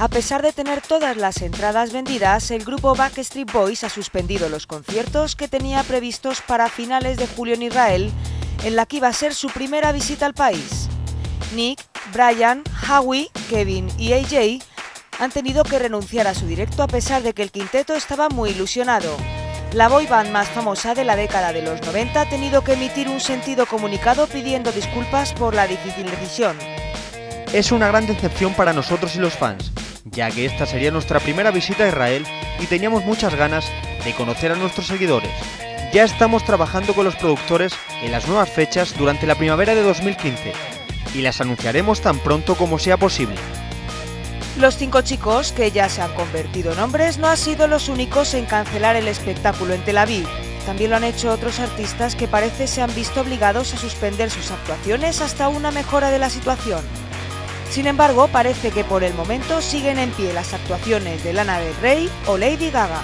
A pesar de tener todas las entradas vendidas, el grupo Backstreet Boys ha suspendido los conciertos que tenía previstos para finales de julio en Israel, en la que iba a ser su primera visita al país. Nick, Brian, Howie, Kevin y AJ han tenido que renunciar a su directo a pesar de que el quinteto estaba muy ilusionado. La boy band más famosa de la década de los 90 ha tenido que emitir un sentido comunicado pidiendo disculpas por la difícil decisión. Es una gran decepción para nosotros y los fans, ya que esta sería nuestra primera visita a Israel y teníamos muchas ganas de conocer a nuestros seguidores. Ya estamos trabajando con los productores en las nuevas fechas durante la primavera de 2015 y las anunciaremos tan pronto como sea posible. Los cinco chicos, que ya se han convertido en hombres, no han sido los únicos en cancelar el espectáculo en Tel Aviv. También lo han hecho otros artistas que parece se han visto obligados a suspender sus actuaciones hasta una mejora de la situación. Sin embargo, parece que por el momento siguen en pie las actuaciones de Lana del Rey o Lady Gaga.